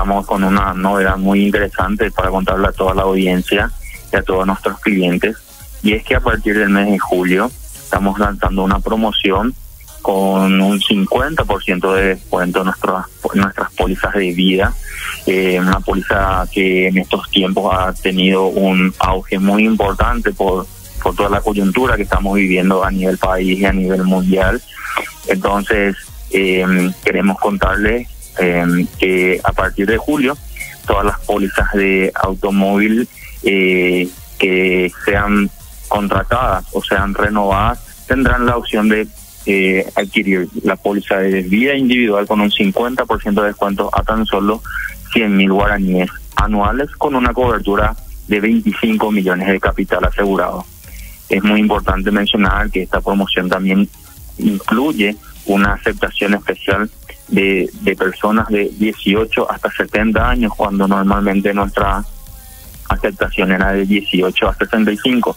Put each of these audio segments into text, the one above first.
estamos con una novedad muy interesante para contarle a toda la audiencia y a todos nuestros clientes. Y es que a partir del mes de julio estamos lanzando una promoción con un 50% de descuento en nuestras, nuestras pólizas de vida. Eh, una póliza que en estos tiempos ha tenido un auge muy importante por, por toda la coyuntura que estamos viviendo a nivel país y a nivel mundial. Entonces, eh, queremos contarles eh, que a partir de julio, todas las pólizas de automóvil eh, que sean contratadas o sean renovadas tendrán la opción de eh, adquirir la póliza de vida individual con un 50% de descuento a tan solo 100 mil guaraníes anuales con una cobertura de 25 millones de capital asegurado. Es muy importante mencionar que esta promoción también incluye una aceptación especial de, de personas de 18 hasta 70 años, cuando normalmente nuestra aceptación era de 18 a 65.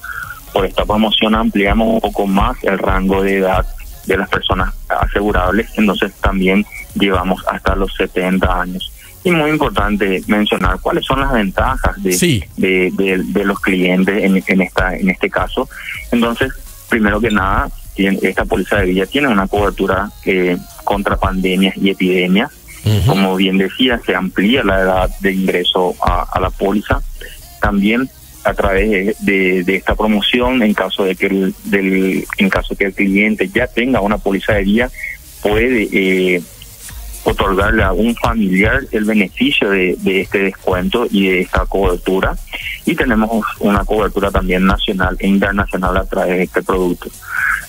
Por esta promoción ampliamos un poco más el rango de edad de las personas asegurables, entonces también llevamos hasta los 70 años. Y muy importante mencionar cuáles son las ventajas de, de, de, los clientes en, en, esta, en este caso. Entonces, primero que nada, esta póliza de vida tiene una cobertura eh, contra pandemias y epidemias. Como bien decía, se amplía la edad de ingreso a, a la póliza. También a través de, de, esta promoción, en caso de que el, del, en caso que el cliente ya tenga una póliza de vida, puede eh, otorgarle a un familiar el beneficio de, de, este descuento y de esta cobertura. Y tenemos una cobertura también nacional e internacional a través de este producto.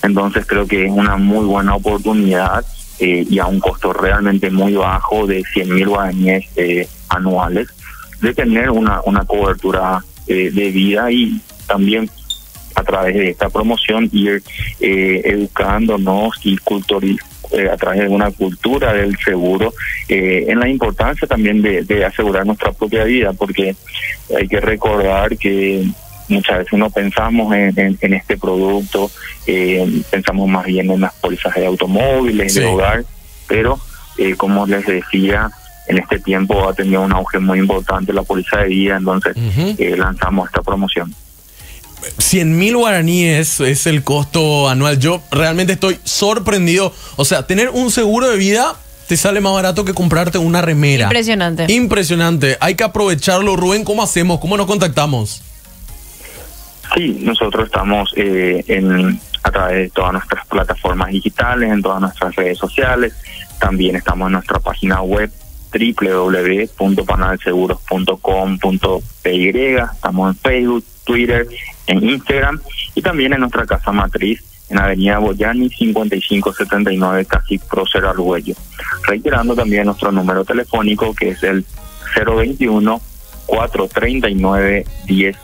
Entonces creo que es una muy buena oportunidad eh, y a un costo realmente muy bajo de 100 mil guaraníes eh, anuales de tener una, una cobertura eh, de vida y también a través de esta promoción ir eh, educándonos y a través de una cultura del seguro, en la importancia también de, asegurar nuestra propia vida, porque hay que recordar que muchas veces no pensamos en, en, en este producto, eh, pensamos más bien en las pólizas de automóviles, sí. de hogar, pero como les decía, en este tiempo ha tenido un auge muy importante la póliza de vida, entonces uh -huh. lanzamos esta promoción. 100 mil guaraníes es el costo anual. Yo realmente estoy sorprendido. O sea, tener un seguro de vida te sale más barato que comprarte una remera. Impresionante. Impresionante. Hay que aprovecharlo. Rubén, ¿cómo hacemos? ¿Cómo nos contactamos? Sí, nosotros estamos eh, en, a través de todas nuestras plataformas digitales, en todas nuestras redes sociales. También estamos en nuestra página web www.panalseguros.com.py. Estamos en Facebook, Twitter, en Instagram y también en nuestra casa matriz en Avenida Boyani 5579 Casi Prócer Arguello. Reiterando también nuestro número telefónico que es el 021 439 1000.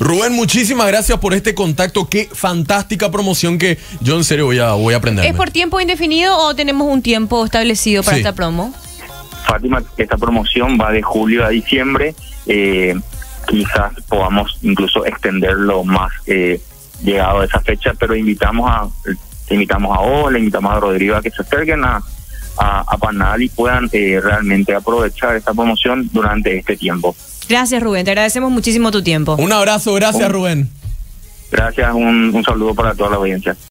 Rubén, muchísimas gracias por este contacto. Qué fantástica promoción que yo en serio voy a, voy a aprender. ¿Es por tiempo indefinido o tenemos un tiempo establecido para sí. esta promo? Fátima, esta promoción va de julio a diciembre. Eh, quizás podamos incluso extenderlo más eh, llegado a esa fecha, pero invitamos a invitamos a vos, le invitamos a Rodrigo a que se acerquen a, a, a Panal y puedan eh, realmente aprovechar esta promoción durante este tiempo. Gracias Rubén, te agradecemos muchísimo tu tiempo. Un abrazo, gracias un, Rubén. Gracias, un, un saludo para toda la audiencia.